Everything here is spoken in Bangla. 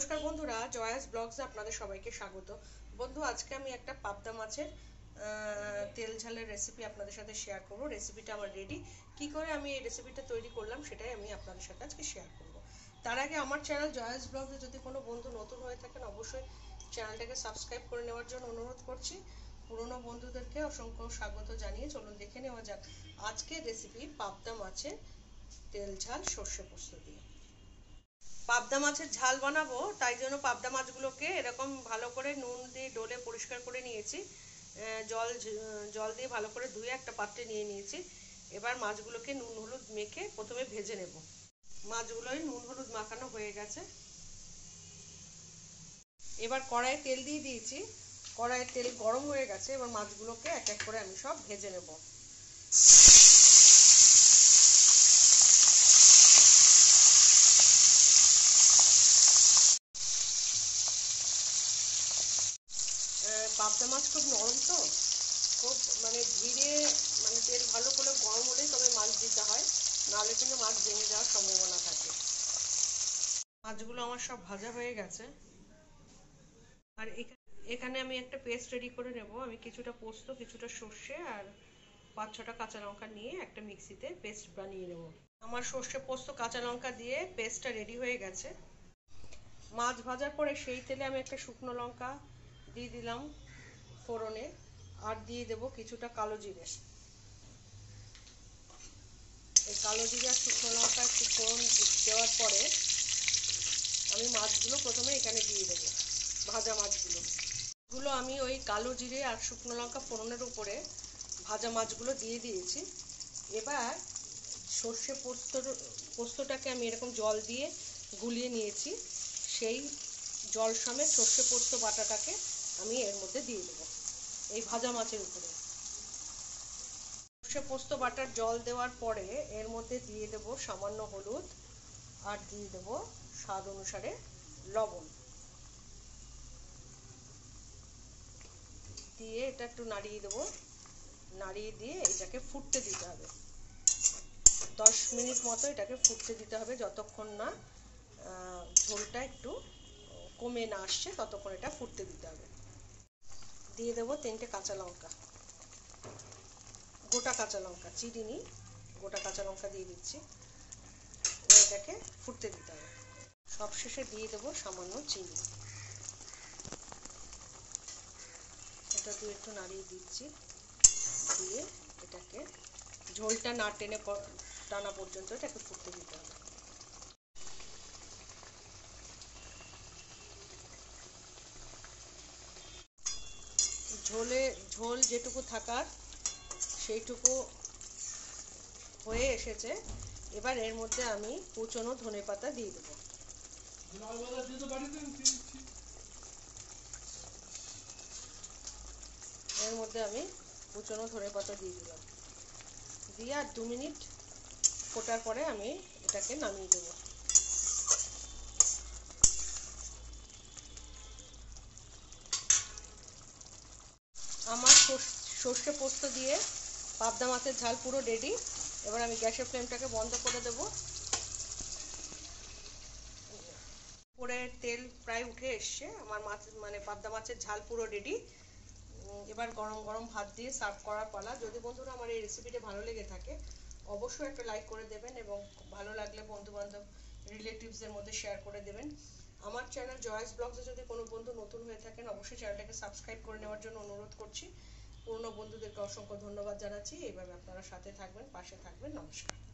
নমস্কার বন্ধুরা, জয়াস ব্লগসে আপনাদের সবাইকে স্বাগত। বন্ধু, আজকে আমি একটা পাবদা মাছের তেল ঝালের রেসিপি আপনাদের সাথে শেয়ার করব। রেসিপিটা আমার রেডি কি করে আমি এই রেসিপিটা তৈরি করলাম সেটাই আমি আপনাদের সাথে আজকে শেয়ার করব। তার আগে আমার চ্যানেল জয়াস ব্লগসে যদি কোনো বন্ধু নতুন হয়ে থাকেন, অবশ্যই চ্যানেলটাকে সাবস্ক্রাইব করে নেওয়ার জন্য অনুরোধ করছি। পুরনো বন্ধুদেরকে অসংখ্য স্বাগত জানিয়ে চলুন দেখে নেওয়া যাক আজকের রেসিপি পাবদা মাছের তেল ঝাল সর্ষে পোস্ত দিয়ে। পাবদা মাছের ঝাল বানাবো, তাই জন্য পাবদা মাছগুলোকে এরকম ভালো করে নুন দিয়ে ডোলে পরিষ্কার করে নিয়েছি। জল জল দিয়ে ভালো করে ধুয়ে একটা পাত্রে নিয়ে নিয়েছি। এবার মাছগুলোকে নুন হলুদ মেখে প্রথমে ভেজে নেব। মাছগুলোই নুন হলুদ মাখানো হয়ে গেছে। এবার কড়াইয়ে তেল দিয়ে দিয়েছি। কড়াইয়ের তেল গরম হয়ে গেছে, এবার মাছগুলোকে এক এক করে আমি সব ভেজে নেব। পাবদা মাছ খুব নরম তো? খুব মানে ধীরে মানে তেল ভালো করে গরম হলেই তবে মাছ দিতে হয়। নাহলে কিন্তু মাছ ভেঙে যাওয়ার সম্ভাবনা থাকে। মাছগুলো আমার সব ভাজা হয়ে গেছে। আর এখা- এখানে আমি একটা পেস্ট রেডি করে নেব। আমি কিছুটা পোস্ত, কিছুটা সর্ষে আর পাঁচ ছটা কাঁচা লঙ্কা নিয়ে একটা মিক্সিতে পেস্ট বানিয়ে নেব। আমার সর্ষে পোস্ত, কাঁচা লঙ্কা দিয়ে পেস্টটা রেডি হয়ে গেছে। মাছ ভাজার পরে সেই তেলে আমি একটা শুকনো লঙ্কা দিয়ে দিলাম ফোড়নে, আর দিয়ে দেব কিছুটা কালো জিরে। এই কালো জিরে আর শুকনো লঙ্কা একটু ফোড়ন দেওয়ার পরে আমি মাছগুলো প্রথমে এখানে দিয়ে দেবো, ভাজা মাছগুলো। গুলো আমি ওই কালো জিরে আর শুকনো লঙ্কা ফোড়নের উপরে ভাজা মাছগুলো দিয়ে দিয়েছি। এবার সর্ষে পোস্ত, পোস্তটাকে আমি এরকম জল দিয়ে গুলিয়ে নিয়েছি। সেই জল সমেত সর্ষে পোস্ত বাটাটাকে আমি এর মধ্যে দিয়ে দেবো। এই ভাজা মাছের উপরে। সর্ষে পোস্ত, বাটার জল দেওয়ার পরে এর মধ্যে দিয়ে দেব সামান্য হলুদ আর দিয়ে দেব স্বাদ অনুসারে লবণ। দিয়ে এটা একটু নাড়িয়ে দেবো। নাড়িয়ে দিয়ে এটাকে ফুটতে দিতে হবে। দশ মিনিট মতো এটাকে ফুটতে দিতে হবে যতক্ষণ না ঝোলটা একটু কমে না আসছে, ততক্ষণ এটা ফুটতে দিতে হবে। দিয়ে দেবো তিনটে কাঁচা লঙ্কা। গোটা কাঁচা লঙ্কা চিড়িনি গোটা কাঁচা লঙ্কা দিয়ে দিচ্ছি। এটাকে ফুটতে দিতে হবে। সবশেষে দিয়ে দেবো সামান্য চিনি। এটা দিয়ে একটু নাড়িয়ে দিচ্ছি। দিয়ে এটাকে ঝোলটা না টেনে টানা পর্যন্ত এটাকে ফুটতে দিতে হবে। ঝোলে, ঝোল যেটুকু থাকার সেইটুকু হয়ে এসেছে। এবার এর মধ্যে আমি কুচনো ধনে পাতা দিয়ে দেবো। এর মধ্যে আমি কুচনো ধনে পাতা দিয়ে দিলাম। দিয়ে আর দু মিনিট ফোটার পরে আমি এটাকে নামিয়ে দেবো। আমার সর্ষ- পোস্ত দিয়ে পাবদা মাছের ঝাল পুরো রেডি এবার আমি গ্যাসের ফ্লেমটাকে বন্ধ করে দেবো। উপরে তেল প্রায় উঠে এসছে। আমার মাছ মানে পাবদা মাছের ঝাল পুরো রেডি এবার গরম গরম ভাত দিয়ে সার্ভ করার পালা। যদি বন্ধুরা আমার এই রেসিপিটা ভালো লেগে থাকে, অবশ্যই একটা লাইক করে দেবেন এবং ভালো লাগলে বন্ধু বান্ধব রিলেটিভসদের মধ্যে শেয়ার করে দেবেন। আমার চ্যানেল জয়েস ব্লগসে যদি কোনো বন্ধু নতুন হয়ে থাকেন, অবশ্যই চ্যানেলটাকে সাবস্ক্রাইব করে নেওয়ার জন্য অনুরোধ করছি। পুরনো বন্ধুদেরকে অসংখ্য ধন্যবাদ জানাচ্ছি। এইভাবে আপনারা সাথে থাকবেন, পাশে থাকবেন। নমস্কার।